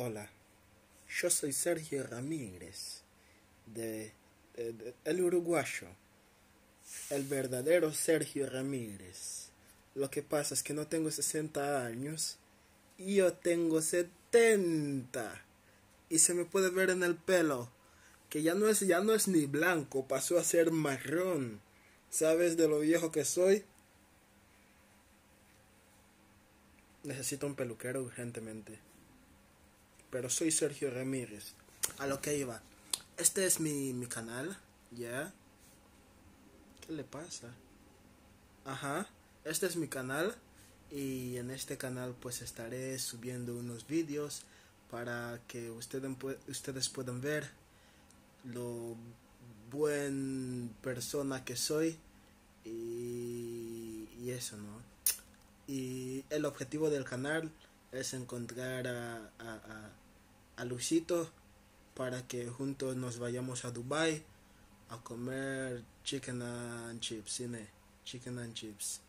Hola, yo soy Sergio Ramírez, de, de- el uruguayo, el verdadero Sergio Ramírez. Lo que pasa es que no tengo 60 años, y yo tengo 70 y se me puede ver en el pelo que ya no es ya no es ni blanco, pasó a ser marrón. ¿Sabes de lo viejo que soy? Necesito un peluquero urgentemente. Pero soy Sergio Ramírez. A lo que iba. Este es mi, mi canal, ¿ya? ¿Qué le pasa? Ajá. Este es mi canal. Y en este canal pues estaré subiendo unos vídeos para que ustedes, ustedes puedan ver lo buen persona que soy y, y eso, ¿no? Y el objetivo del canal es encontrar a, a Luisito para que juntos nos vayamos a Dubai a comer chicken and chips, cine, chicken and chips.